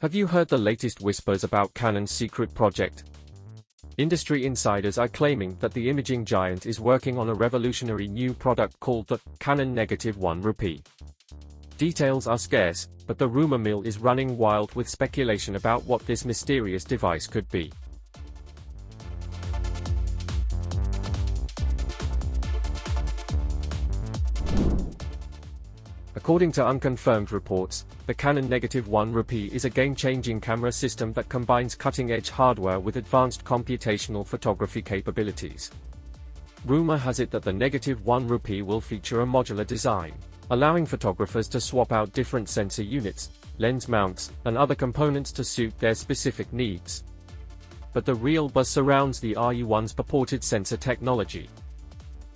Have you heard the latest whispers about Canon's secret project? Industry insiders are claiming that the imaging giant is working on a revolutionary new product called the Canon Negative 1 Rupee. Details are scarce, but the rumor mill is running wild with speculation about what this mysterious device could be. According to unconfirmed reports, the Canon Negative 1 Rupee is a game-changing camera system that combines cutting-edge hardware with advanced computational photography capabilities. Rumor has it that the Negative 1 Rupee will feature a modular design, allowing photographers to swap out different sensor units, lens mounts, and other components to suit their specific needs. But the real buzz surrounds the RU1's purported sensor technology.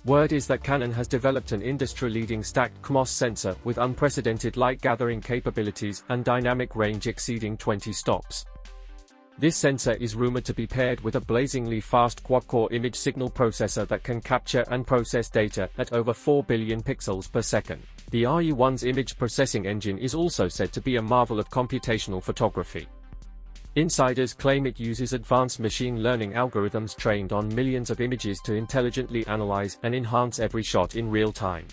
Word is that Canon has developed an industry-leading stacked CMOS sensor with unprecedented light-gathering capabilities and dynamic range exceeding 20 stops. This sensor is rumored to be paired with a blazingly fast quad-core image signal processor that can capture and process data at over 4 billion pixels per second. The RU1's image processing engine is also said to be a marvel of computational photography. Insiders claim it uses advanced machine learning algorithms trained on millions of images to intelligently analyze and enhance every shot in real time.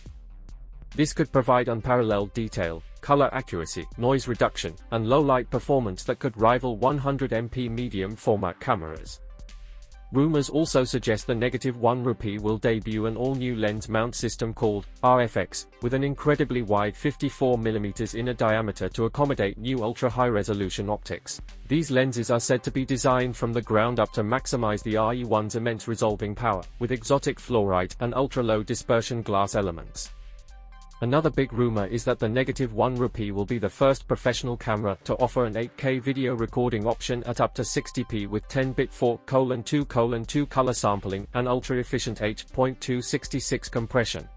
This could provide unparalleled detail, color accuracy, noise reduction, and low-light performance that could rival 100MP medium format cameras. Rumors also suggest the Negative 1 Rupee will debut an all-new lens mount system called RFX, with an incredibly wide 54mm inner diameter to accommodate new ultra-high-resolution optics. These lenses are said to be designed from the ground up to maximize the RE1's immense resolving power, with exotic fluorite and ultra-low dispersion glass elements. Another big rumor is that the Negative 1 Rupee will be the first professional camera to offer an 8K video recording option at up to 60p with 10-bit 4:2:2 2 color sampling and ultra-efficient H.266 compression.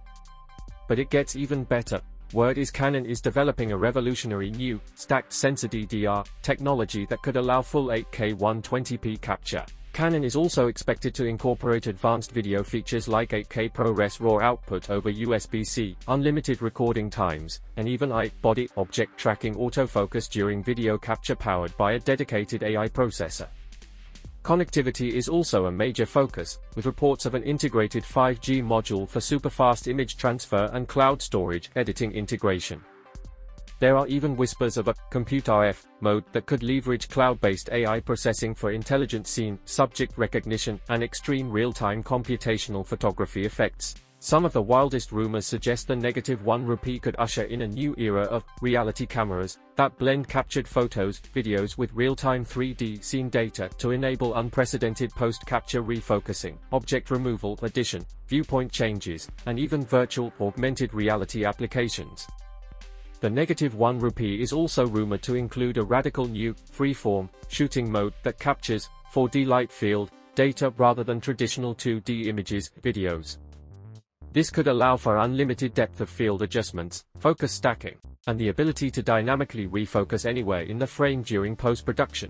But it gets even better. Word is Canon is developing a revolutionary new, stacked sensor DDR technology that could allow full 8K 120p capture. Canon is also expected to incorporate advanced video features like 8K ProRes RAW output over USB-C, unlimited recording times, and even eye body object tracking autofocus during video capture powered by a dedicated AI processor. Connectivity is also a major focus, with reports of an integrated 5G module for superfast image transfer and cloud storage editing integration. There are even whispers of a Compute-RF mode that could leverage cloud-based AI processing for intelligent scene, subject recognition, and extreme real-time computational photography effects. Some of the wildest rumors suggest the Negative 1 Rupee could usher in a new era of reality cameras that blend captured photos, videos with real-time 3D scene data to enable unprecedented post-capture refocusing, object removal, addition, viewpoint changes, and even virtual augmented reality applications. The negative 1 rupee is also rumored to include a radical new, freeform, shooting mode that captures 4D light field data rather than traditional 2D images, videos. This could allow for unlimited depth of field adjustments, focus stacking, and the ability to dynamically refocus anywhere in the frame during post-production.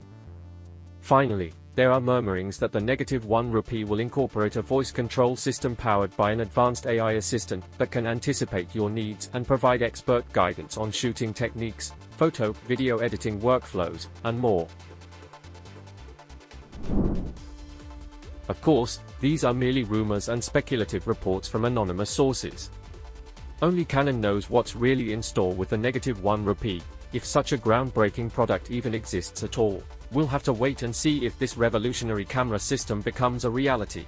Finally, there are murmurings that the Negative 1 Rupee will incorporate a voice control system powered by an advanced AI assistant that can anticipate your needs and provide expert guidance on shooting techniques, photo, video editing workflows, and more. Of course, these are merely rumors and speculative reports from anonymous sources. Only Canon knows what's really in store with the Negative 1 Rupee, if such a groundbreaking product even exists at all. We'll have to wait and see if this revolutionary camera system becomes a reality.